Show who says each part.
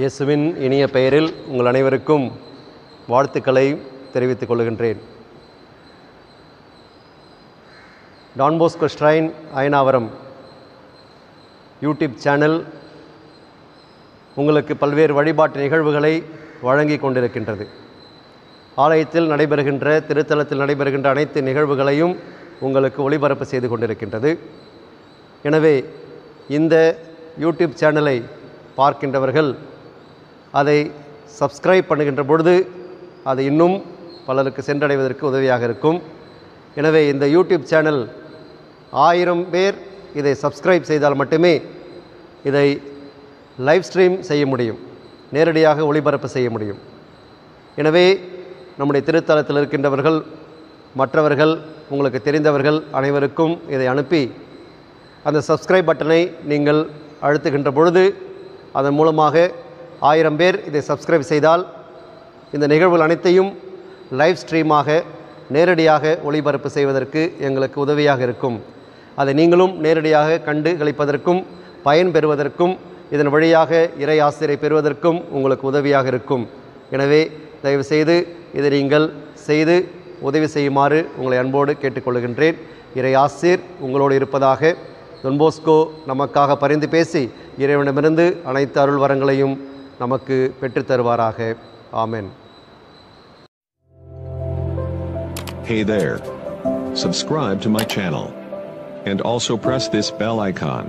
Speaker 1: இயேசுவின் இனிய பெயரில் உங்கள் அனைவருக்கும் வாழ்த்துக்களை தெரிவித்துக் கொள்கின்றேன். டான்போஸ்கோ ஸ்ட்ரைன் அயனாவரம் யூடியூப் சேனல் உங்களுக்கு பல்வேறு வழிபாட்டு நிகழ்வுகளை வழங்கி கொண்டிருக்கின்றது. ஆலயத்தில் நடைபெறுகின்ற திருத்தலத்தில் நடைபெறுகின்ற அனைத்து நிகழ்வுகளையும் உங்களுக்கு ஒளிபரப்பு செய்து கொண்டிருக்கின்றது. எனவே இந்த யூடியூப் சேனலை பார்க்கின்றவர்கள் அதை சப்ஸ்கிரைப் பண்ணுகின்ற பொழுது அது இன்னும் பலருக்கு சென்றடைவதற்கு உதவியாக இருக்கும். எனவே இந்த யூடியூப் சேனல் ஆயிரம் பேர் இதை சப்ஸ்கிரைப் செய்தால் மட்டுமே இதை லைவ் ஸ்ட்ரீம் செய்ய முடியும். நேரடியாக ஒளிபரப்பு செய்ய முடியும். எனவே நம்முடைய திருத்தலத்தில் இருக்கின்றவர்கள் மற்றவர்கள் உங்களுக்கு தெரிந்தவர்கள் அனைவருக்கும் இதை அனுப்பி அந்த சப்ஸ்கிரைப் பட்டனை நீங்கள் அழுத்துகின்ற பொழுது அதன் மூலமாக ஆயிரம் பேர் இதை சப்ஸ்கிரைப் செய்தால் இந்த நிகழ்வுகள் அனைத்தையும் லைவ் ஸ்ட்ரீமாக நேரடியாக ஒளிபரப்பு செய்வதற்கு எங்களுக்கு உதவியாக இருக்கும். அதை நீங்களும் நேரடியாக கண்டு கழிப்பதற்கும் பயன் பெறுவதற்கும் இதன் வழியாக இறை ஆசிரியரை பெறுவதற்கும் உங்களுக்கு உதவியாக இருக்கும். எனவே தயவுசெய்து இதை நீங்கள் செய்து உதவி செய்யுமாறு உங்களை அன்போடு கேட்டுக்கொள்கின்றேன். இறை ஆசிர் உங்களோடு இருப்பதாக தொன்போஸ்கோ நமக்காக பரிந்து பேசி இறைவனிடமிருந்து அனைத்து அருள் வரங்களையும் நமக்கு பெற்றுத் தருவாராக ஆமென்
Speaker 2: Hey there. Subscribe to my channel. And also press this bell icon.